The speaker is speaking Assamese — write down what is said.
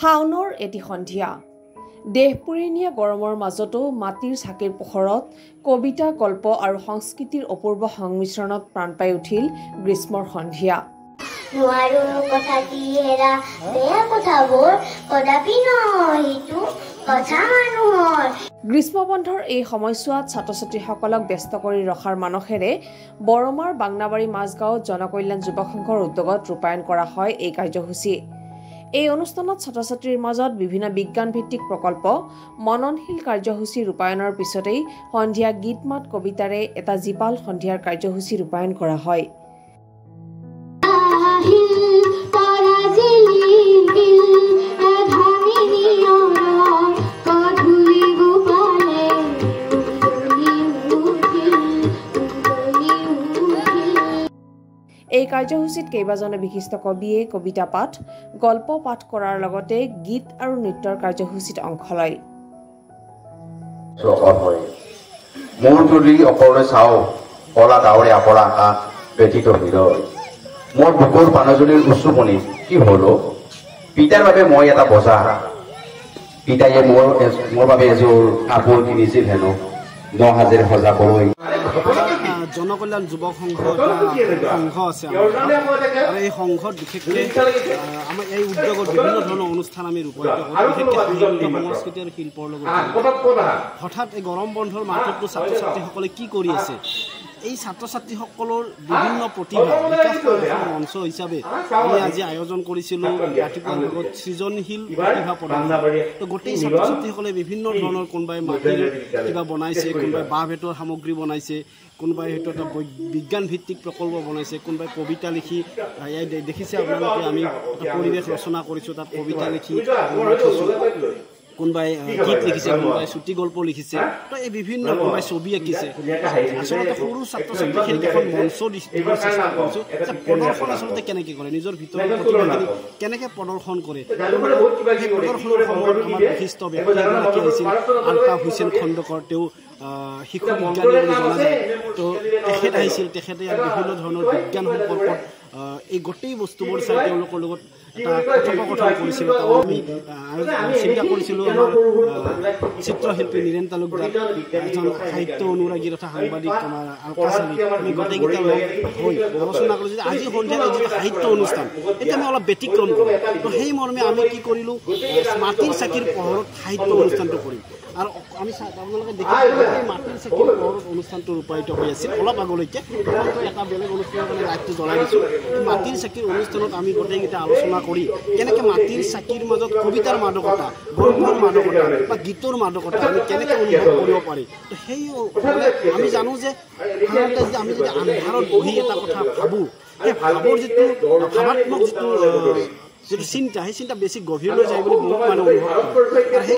শাওনৰ এটি সন্ধিয়া। দেহপুৰিনীয়া গৰমৰ মাজতো মাটিৰ চাকিৰ পোহৰত কবিতা গল্প আৰু সংস্কৃতিৰ অপূৰ্ব সংমিশ্ৰণত প্ৰাণ পাই উঠিল গ্ৰীষ্মৰ সন্ধিয়া। নোৱাৰো কথা কি হেৰা বেয়া কথাবোৰ কদাপি নহয় সেইটো কথা মানুহৰ গ্ৰীষ্ম বন্ধৰ এই সময়ছোৱাত ছাত্ৰ ছাত্ৰীসকলক ব্যস্ত কৰি ৰখাৰ মানসেৰে বৰমাৰ বাংনাবাৰী মাজগাঁৱত জনকল্যাণ যুৱক সংঘৰ উদ্যোগত ৰূপায়ণ কৰা হয় এই কাৰ্যসূচী। এই অনুষ্ঠানত ছাত্ৰ ছাত্ৰীৰ মাজত বিভিন্ন বিজ্ঞানভিত্তিক প্ৰকল্প মননশীল কাৰ্যসূচী ৰূপায়ণৰ পিছতেই সন্ধিয়া গীত মাত কবিতাৰে এটা জীপাল সন্ধিয়াৰ কাৰ্যসূচী ৰূপায়ণ কৰা হয়। এই কাৰ্যসূচীত কেইবাজনো বিশিষ্ট কবিয়ে কবিতা পাঠ গল্প পাঠ কৰাৰ লগতে গীত আৰু নৃত্যৰ কাৰ্যসূচীত অংশ লয়। মোৰ তুলি অকলে চাওঁ কলা আপৰা আকাশ ব্যথিত হৃদয়। মোৰ বুকুৰ কি হলো পিতাৰ বাবে মই এটা বজা পিতায়ে মোৰ মোৰ বাবে এযোৰ কাপোৰ কিনিছিল হেনো ন হাজেৰে সজাবলৈ। জনকল্যাণ যুৱক সংঘ এটা সংঘ আছে। আৰু এই সংঘত বিশেষকৈ আমাৰ এই উদ্যোগত বিভিন্ন ধৰণৰ অনুষ্ঠান আমি ৰূপায়িত কৰোঁ বিশেষকৈ সাহিত্য সংস্কৃতি আৰু শিল্পৰ লগত। হঠাৎ এই গৰম বন্ধৰ মাহটোততো ছাত্ৰ ছাত্ৰীসকলে কি কৰি আছে? এই ছাত্ৰ ছাত্ৰীসকলৰ বিভিন্ন প্ৰতিভা বিকাশ মঞ্চ হিচাপে আমি আজি আয়োজন কৰিছিলোঁ। ৰাতিপুৱাৰ ভাগত সৃজনশীল প্ৰতিভা প্ৰদান তো গোটেই ছাত্ৰ ছাত্ৰীসকলে বিভিন্ন ধৰণৰ কোনোবাই মাটিৰ কিবা বনাইছে কোনোবাই বাঁহ বেতৰ সামগ্ৰী বনাইছে কোনোবাই হয়তো এটা বিজ্ঞান ভিত্তিক প্ৰকল্প বনাইছে কোনোবাই কবিতা লিখি দেখিছে আপোনালোকে আমি এটা পৰিৱেশ ৰচনা কৰিছোঁ তাত কবিতা লিখি কোনোবাই গীত লিখিছে কোনোবাই চুটি গল্প লিখিছে তো এই বিভিন্ন কোনোবাই ছবি আঁকিছে। আচলতে সৰু ছাত্ৰ ছাত্ৰীখিনিক এখন মঞ্চ দিবলৈ চেষ্টা কৰিছোঁ যে প্ৰদৰ্শন আচলতে কেনেকৈ কৰে? নিজৰ ভিতৰৰ প্ৰতিভাখিনি কেনেকৈ প্ৰদৰ্শন কৰে? সেই প্ৰদৰ্শনৰ সময়ত আমাৰ বিশিষ্ট ব্যক্তি এগৰাকী আহিছিল আলতাফ হুছেইন খণ্ডকৰ তেওঁ শিশু বিজ্ঞানী বুলি জনা যায় তো তেখেত আহিছিল তেখেতে ইয়াত বিভিন্ন ধৰণৰ বিজ্ঞান সম্পৰ্কত এই গোটেই বস্তুবোৰ চাই তেওঁলোকৰ লগত এটা কথোপকথন কৰিছিলোঁ। তো আমি চিন্তা কৰিছিলোঁ আমাৰ চিত্ৰশিল্পী নীৰেণ তালুকদাৰ এজন সাহিত্য অনুৰাগী তথা সাংবাদিক আমাৰ আলকাছ আলী আমি গোটেইকেইটা লগ হৈ আলোচনা কৰিছোঁ যে আজি সন্ধিয়া যিটো সাহিত্য অনুষ্ঠান এতিয়া আমি অলপ ব্যতিক্ৰম কৰোঁ। তো সেই মৰ্মে আমি কি কৰিলোঁ? মাটিৰ চাকিৰ পোহৰত সাহিত্য অনুষ্ঠানটো কৰিম। আৰু আমি আপোনালোকে দেখিছে মাটিৰ চাকিৰ মাটিৰ চাকিৰ অনুষ্ঠানত আমি গোটেইকেইটা আলোচনা কৰি কেনেকৈ মাটিৰ চাকিৰ মাজত কবিতাৰ মাদকতা গল্পৰ মাদকতা বা গীতৰ মাদকতা আমি কেনেকৈ অনুভৱ কৰিব পাৰি। তো সেই আমি জানো যে সাধাৰণতে যে আমি যদি আন্ধাৰত বহি এটা কথা ভাবোঁ সেই ভাৱৰ যিটো ভাৱাত্মক যিটো যিটো চিন্তা সেই চিন্তা বেছি গভীৰলৈ যায় বুলি বহুত মানুহে অনুভৱ কৰে।